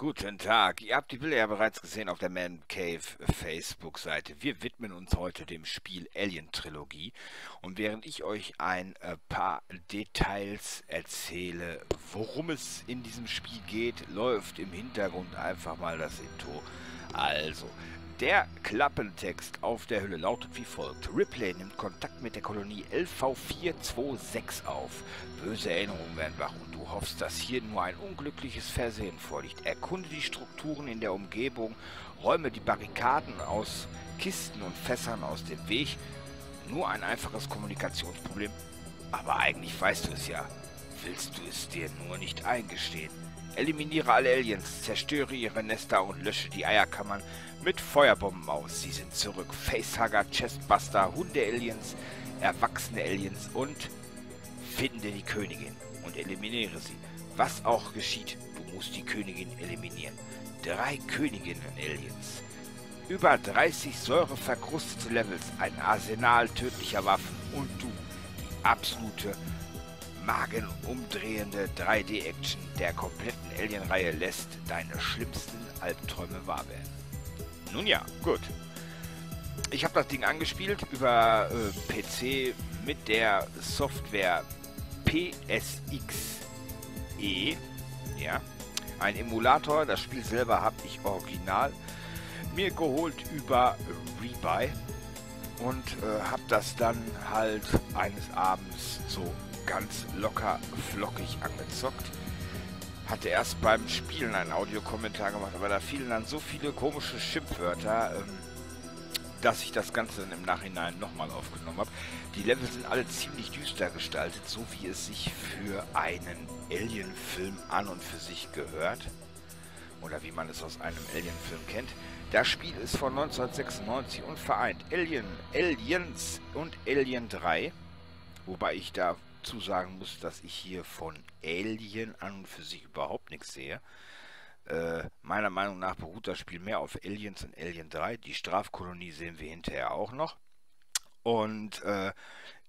Guten Tag. Ihr habt die Bilder ja bereits gesehen auf der Man Cave Facebook-Seite. Wir widmen uns heute dem Spiel Alien Trilogie. Und während ich euch ein äh, paar Details erzähle, worum es in diesem Spiel geht, läuft im Hintergrund einfach mal das Intro. Also, der Klappentext auf der Hülle lautet wie folgt. Ripley nimmt Kontakt mit der Kolonie LV426 auf. Böse Erinnerungen werden wach und du hoffst, dass hier nur ein unglückliches Versehen vorliegt. Erkunde die Strukturen in der Umgebung, räume die Barrikaden aus Kisten und Fässern aus dem Weg. Nur ein einfaches Kommunikationsproblem. Aber eigentlich weißt du es ja. Willst du es dir nur nicht eingestehen? Eliminiere alle Aliens, zerstöre ihre Nester und lösche die Eierkammern mit Feuerbomben aus. Sie sind zurück. Facehugger, Chestbuster, Hunde-Aliens, erwachsene Aliens und finde die Königin und eliminiere sie. Was auch geschieht, du musst die Königin eliminieren. Drei Königinnen-Aliens. Über 30 säureverkrustete Levels, ein Arsenal tödlicher Waffen und du, die absolute magenumdrehende 3D-Action der kompletten Alien-Reihe lässt deine schlimmsten Albträume wahr werden. Nun ja, gut. Ich habe das Ding angespielt über äh, PC mit der Software PSXE. Ja, ein Emulator. Das Spiel selber habe ich original mir geholt über Rebuy und äh, habe das dann halt eines Abends so ganz locker flockig angezockt. Hatte erst beim Spielen einen Audiokommentar gemacht, aber da fielen dann so viele komische Schimpfwörter, ähm, dass ich das Ganze dann im Nachhinein nochmal aufgenommen habe. Die Level sind alle ziemlich düster gestaltet, so wie es sich für einen Alien-Film an und für sich gehört. Oder wie man es aus einem Alien-Film kennt. Das Spiel ist von 1996 und vereint Alien, Aliens und Alien 3. Wobei ich da zusagen muss, dass ich hier von Alien an und für sich überhaupt nichts sehe. Äh, meiner Meinung nach beruht das Spiel mehr auf Aliens und Alien 3. Die Strafkolonie sehen wir hinterher auch noch. Und äh,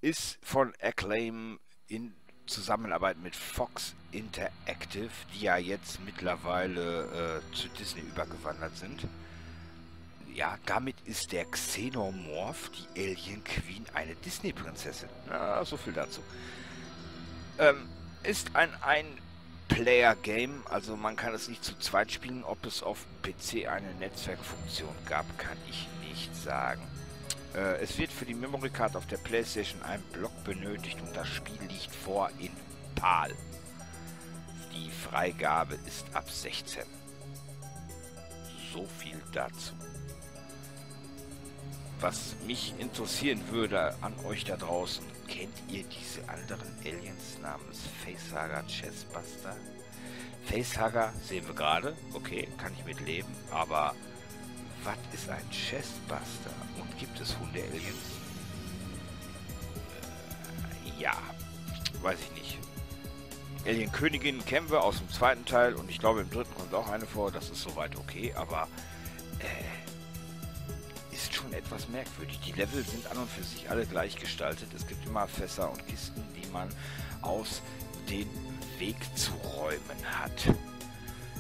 ist von Acclaim in Zusammenarbeit mit Fox Interactive, die ja jetzt mittlerweile äh, zu Disney übergewandert sind. Ja, damit ist der Xenomorph, die Alien Queen, eine Disney-Prinzessin. Ja, so viel dazu. Ähm, ist ein Ein-Player-Game, also man kann es nicht zu zweit spielen. Ob es auf PC eine Netzwerkfunktion gab, kann ich nicht sagen. Äh, es wird für die Memory Card auf der Playstation ein Block benötigt und das Spiel liegt vor in PAL. Die Freigabe ist ab 16. So viel dazu. Was mich interessieren würde an euch da draußen, kennt ihr diese anderen Aliens namens Facehugger Chessbuster? Facehugger sehen wir gerade, okay, kann ich mit leben, aber was ist ein Chessbuster und gibt es Hunde-Aliens? Äh, ja, weiß ich nicht. Alien Königin kennen wir aus dem zweiten Teil und ich glaube im dritten kommt auch eine vor, das ist soweit okay, aber äh, schon etwas merkwürdig. Die Level sind an und für sich alle gleich gestaltet. Es gibt immer Fässer und Kisten, die man aus den Weg zu räumen hat.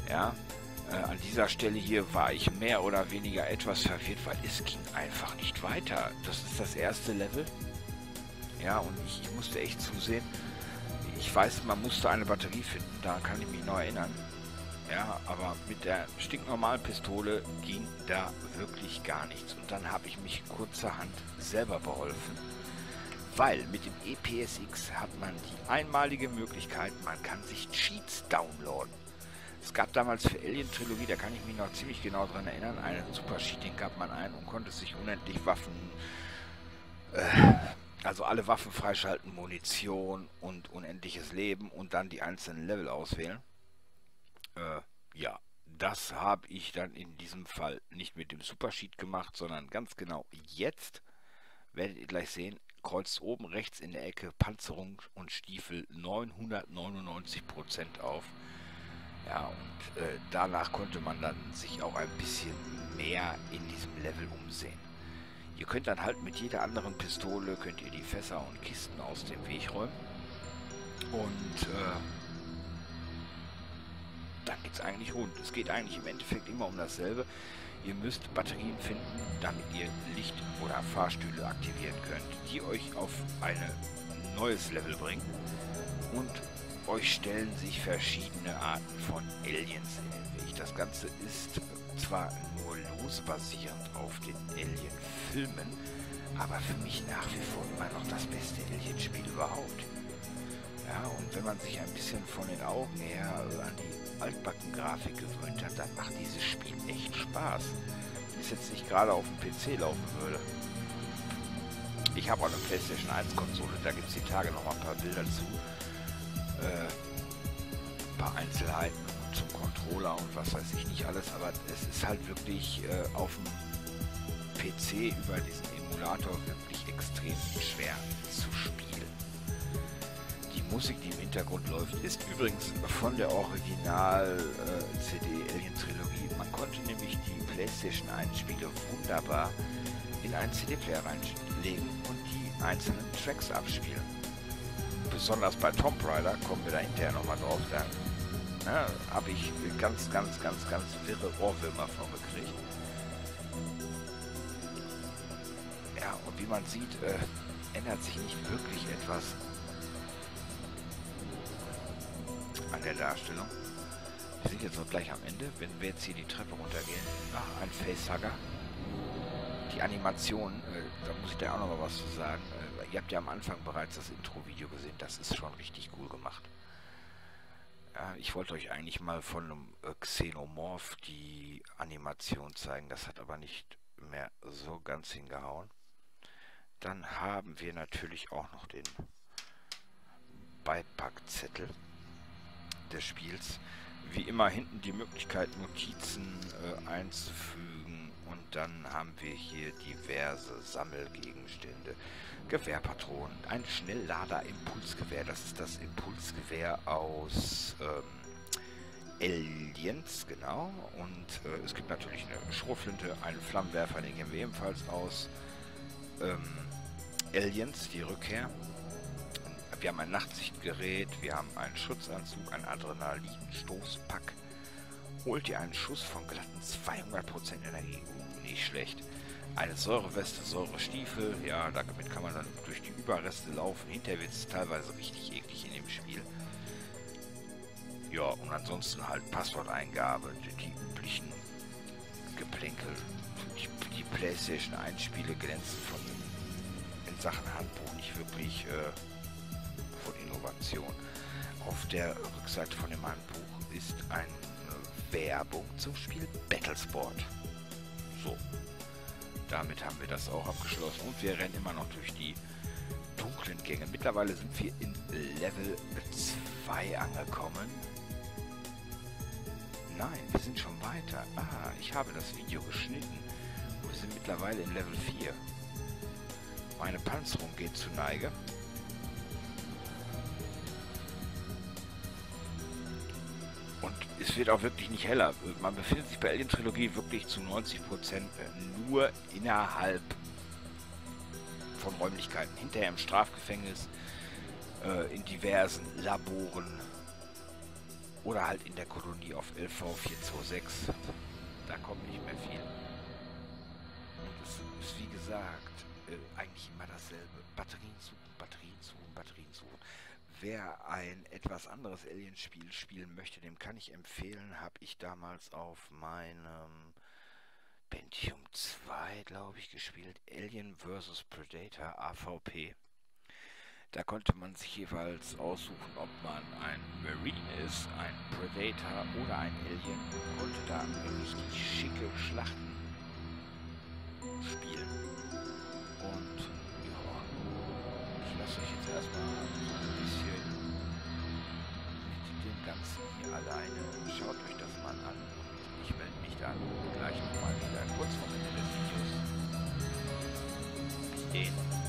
Ja, äh, an dieser Stelle hier war ich mehr oder weniger etwas verwirrt, weil es ging einfach nicht weiter. Das ist das erste Level. Ja, und ich, ich musste echt zusehen. Ich weiß, man musste eine Batterie finden, da kann ich mich noch erinnern. Ja, aber mit der stinknormalen Pistole ging da wirklich gar nichts. Und dann habe ich mich kurzerhand selber beholfen. Weil mit dem EPSX hat man die einmalige Möglichkeit, man kann sich Cheats downloaden. Es gab damals für Alien Trilogie, da kann ich mich noch ziemlich genau dran erinnern, einen Super Cheat, den gab man ein und konnte sich unendlich Waffen, äh, also alle Waffen freischalten, Munition und unendliches Leben und dann die einzelnen Level auswählen. Äh, ja, das habe ich dann in diesem Fall nicht mit dem Supersheet gemacht, sondern ganz genau jetzt werdet ihr gleich sehen, kreuzt oben rechts in der Ecke Panzerung und Stiefel 999% auf. Ja, und äh, danach konnte man dann sich auch ein bisschen mehr in diesem Level umsehen. Ihr könnt dann halt mit jeder anderen Pistole, könnt ihr die Fässer und Kisten aus dem Weg räumen. Und äh, geht es eigentlich rund. Es geht eigentlich im Endeffekt immer um dasselbe. Ihr müsst Batterien finden, damit ihr Licht- oder Fahrstühle aktivieren könnt, die euch auf ein neues Level bringen. Und euch stellen sich verschiedene Arten von Aliens in den Weg. Das Ganze ist zwar nur losbasierend auf den Alien-Filmen, aber für mich nach wie vor immer noch das beste Alien-Spiel überhaupt. Ja, und wenn man sich ein bisschen von den Augen her an die Altbacken-Grafik gewöhnt hat, dann macht dieses Spiel echt Spaß. Wenn es jetzt nicht gerade auf dem PC laufen würde. Ich habe auch eine PlayStation 1 Konsole, da gibt es die Tage noch mal ein paar Bilder zu. Äh, ein paar Einzelheiten zum Controller und was weiß ich nicht alles, aber es ist halt wirklich äh, auf dem PC über diesen Emulator wirklich extrem schwer zu spielen. Musik, die im Hintergrund läuft, ist übrigens von der Original-CD äh, Alien Trilogie. Man konnte nämlich die PlayStation 1 Spiele wunderbar in einen CD-Player reinlegen und die einzelnen Tracks abspielen. Besonders bei Tomb Raider kommen wir da hinterher nochmal drauf. Da ne, habe ich ganz, ganz, ganz, ganz wirre Ohrwürmer vorgekriegt. Ja, und wie man sieht, äh, ändert sich nicht wirklich etwas der Darstellung. Wir sind jetzt noch gleich am Ende, wenn wir jetzt hier die Treppe runtergehen. Ach, ein Facehugger. Die Animation, äh, da muss ich da auch noch mal was zu sagen. Äh, ihr habt ja am Anfang bereits das Intro-Video gesehen, das ist schon richtig cool gemacht. Ja, ich wollte euch eigentlich mal von einem äh, Xenomorph die Animation zeigen, das hat aber nicht mehr so ganz hingehauen. Dann haben wir natürlich auch noch den Beipackzettel des Spiels. Wie immer hinten die Möglichkeit, Notizen äh, einzufügen. Und dann haben wir hier diverse Sammelgegenstände. Gewehrpatronen, ein Schnelllader-Impulsgewehr. Das ist das Impulsgewehr aus ähm, Aliens, genau. Und äh, es gibt natürlich eine Schrotflinte, einen Flammenwerfer, den kennen wir ebenfalls aus ähm, Aliens, die Rückkehr. Wir haben ein Nachtsichtgerät, wir haben einen Schutzanzug, ein Adrenalinstoßpack. Holt ihr einen Schuss von glatten 200% Energie. Nicht schlecht. Eine Säureweste, Säurestiefel. Ja, damit kann man dann durch die Überreste laufen. Hinterher wird es teilweise richtig eklig in dem Spiel. Ja, und ansonsten halt Passworteingabe, die, üblichen Geplänkel. Die, die Playstation 1 Spiele glänzen von in Sachen Handbuch nicht wirklich äh, von Innovation. Auf der Rückseite von dem Handbuch ist eine Werbung zum Spiel Battlesport. So, damit haben wir das auch abgeschlossen und wir rennen immer noch durch die dunklen Gänge. Mittlerweile sind wir in Level 2 angekommen. Nein, wir sind schon weiter. Ah, ich habe das Video geschnitten. Wir sind mittlerweile in Level 4. Meine Panzerung geht zu Neige. Es wird auch wirklich nicht heller. Man befindet sich bei Alien Trilogie wirklich zu 90% nur innerhalb von Räumlichkeiten. Hinterher im Strafgefängnis, äh, in diversen Laboren oder halt in der Kolonie auf LV 426. Da kommt nicht mehr viel. Und es ist wie gesagt äh, eigentlich immer dasselbe. Batterien suchen, Batterien suchen, Batterien suchen. Wer ein etwas anderes Alien-Spiel spielen möchte, dem kann ich empfehlen, habe ich damals auf meinem Pentium 2, glaube ich, gespielt. Alien vs. Predator AVP. Da konnte man sich jeweils aussuchen, ob man ein Marine ist, ein Predator oder ein Alien. Und konnte da richtig schicke Schlachten spielen. Und lasse euch jetzt erstmal Ganzen hier alleine. Schaut euch das mal an und ich melde mich dann gleich nochmal wieder kurz vor Ende des Videos. Bis den.